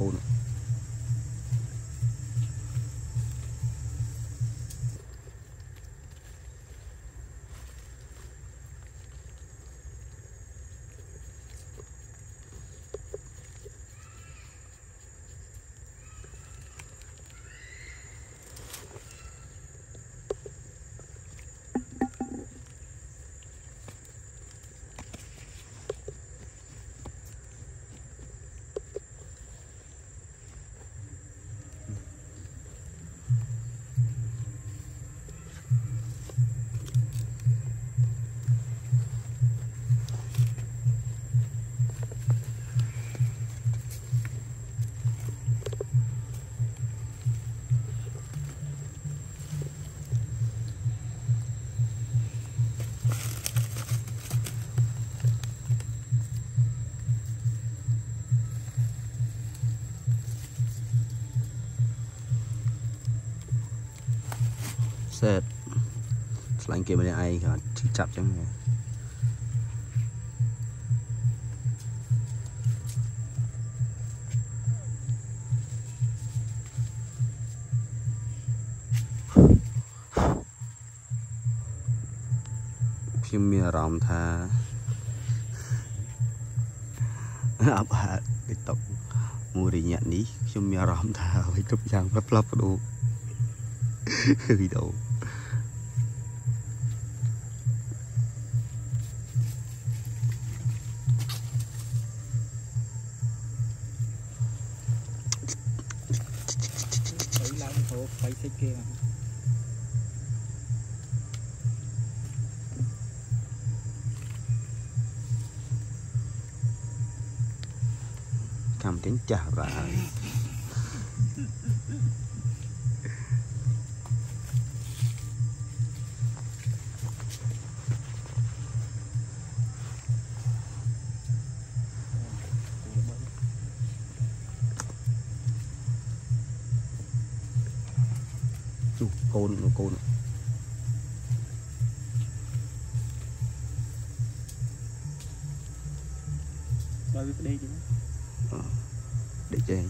កូន សេតស្លាញ់គេម្នាក់ឯងគាត់ឈឺចាប់ចឹងខ្ញុំមានអារម្មណ៍ថាអាប់ហាត់ TikTok មួយរយៈនេះខ្ញុំមានអារម្មណ៍ថាអ្វីគ្រប់យ៉ាងផ្លាប់ផ្លាប់បដូរវីដេអូ thấy ឡើងហូបបាយសិច នឹង cầm cánh chà và ជុះកូនកូនបើវាប្តេកទេ để chơi